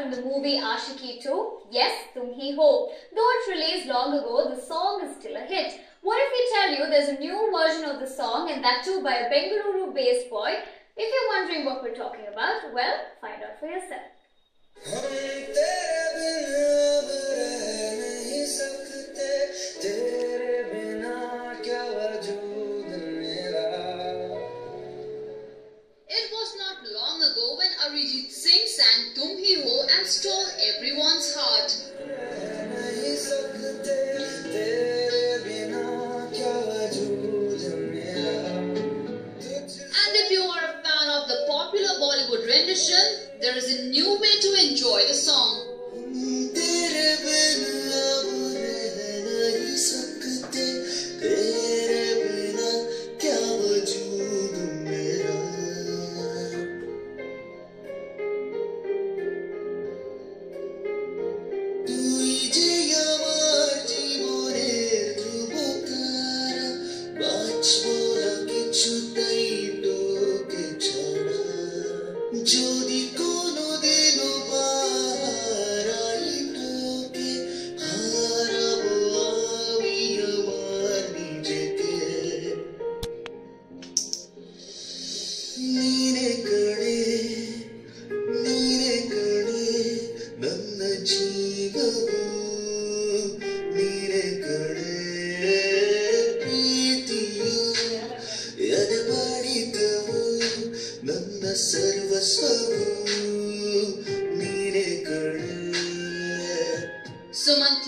from the movie Aashiqui 2? Yes, Tum Hi Ho. Though it released long ago, the song is still a hit. What if we tell you there's a new version of the song and that too by a Bengaluru based boy? If you're wondering what we're talking about, well, find out for yourself. Arijit Singh sang Tum Hi Ho and stole everyone's heart. And if you are a fan of the popular Bollywood rendition, there is a new way to enjoy the song. touch.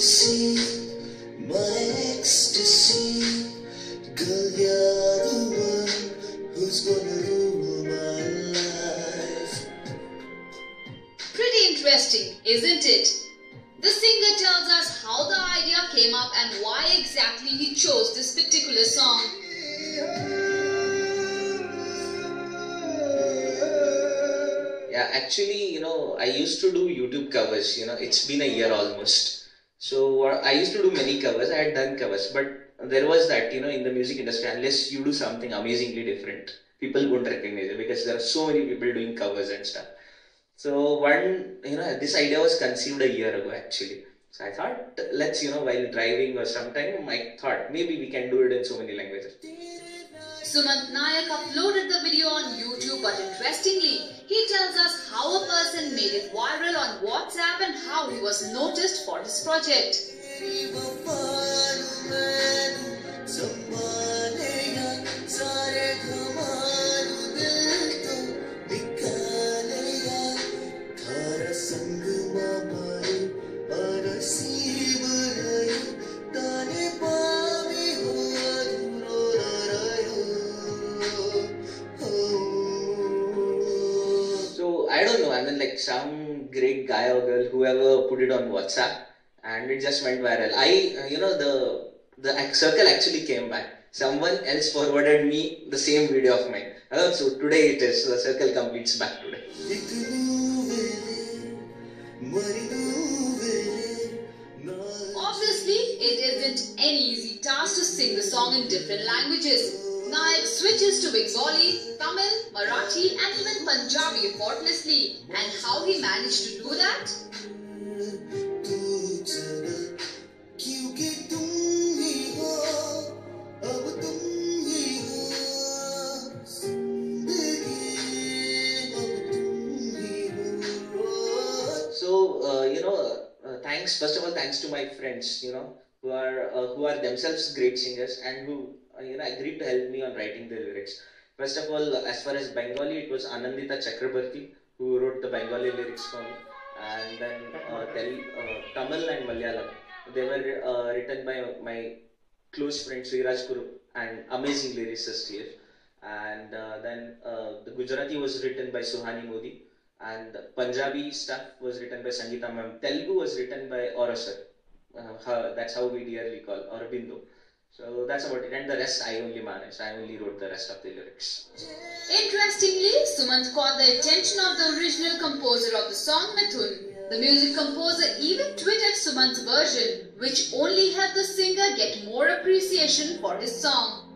fantasy, my ecstasy. Girl, you're the one who's gonna rule my life. Pretty interesting, isn't it? The singer tells us how the idea came up and why exactly he chose this particular song. Yeah, actually, you know, I used to do YouTube covers. You know, it's been a year almost. So uh, I used to do many covers. I had done covers, but there was that you know in the music industry, unless you do something amazingly different, people won't recognize it because there are so many people doing covers and stuff. So one, you know, this idea was conceived a year ago actually. So I thought, let's you know, while driving or sometime, I thought maybe we can do it in so many languages. Sumanth Naik uploaded the video on YouTube, but interestingly, he tells us a person made it viral on WhatsApp and how he was noticed for his project. I mean, like some great guy or girl whoever put it on WhatsApp and it just went viral. I you know the the circle actually came back. Someone else forwarded me the same video of mine. Uh, so today it is so the circle completes back today. Obviously, it isn't an easy task to sing the song in different languages. Naik switches to Bengali, Tamil, Marathi and even Punjabi effortlessly. And how he managed to do that? So, uh, you know, uh, uh, thanks, first of all, thanks to my friends, you know, who are, uh, who are themselves great singers and who you know agreed to help me on writing the lyrics. First of all, as far as Bengali, it was Anandita Chakrabarti who wrote the Bengali lyrics for me, and then uh, Tel- uh, Tamil and Malayalam. They were uh, written by my close friend Sriraj Guru and amazing lyricist here. And uh, then uh, the Gujarati was written by Suhani Modi, and Punjabi stuff was written by Sangeeta Ma'am. Telugu was written by Orasar. Uh, that's how we dearly call Aurobindo. So that's about it. And the rest I only managed. I only wrote the rest of the lyrics. Interestingly, Sumanth caught the attention of the original composer of the song Mithun. The music composer even tweeted Sumanth's version, which only helped the singer get more appreciation for his song.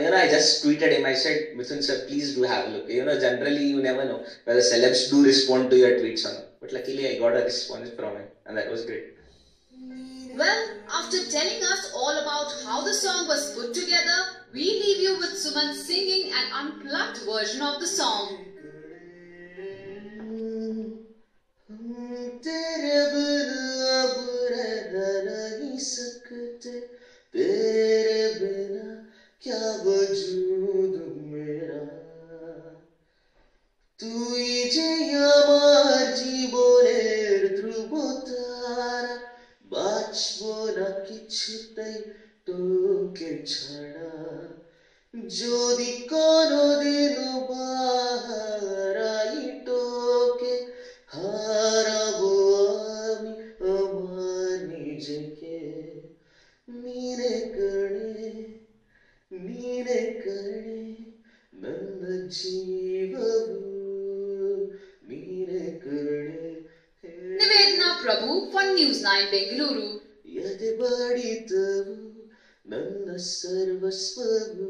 You know, I just tweeted him. I said, Mithun sir, please do have a look. You know, generally you never know whether celebs do respond to your tweets or not. But luckily, I got a response from him, and that was great. Well, after telling us all about how the song was put together, we leave you with Sumanth singing an unplugged version of the song. না কিছুতেই তোকে ছাড়া যদি কোনোদিন বাহারাই তোকে হারাবো আমি আমার নিজেকে ನೀನೆ ಕಣೆ ನೀನೆ ಕಣೆ ನನ್ನ ಜೀವವು ನೀನೆ ಕಣೆ Nivedna Prabhu for News 9 Bengaluru. ಎದೆ ಬಡಿತವು ನನ್ನ ಸರ್ವಸ್ವವು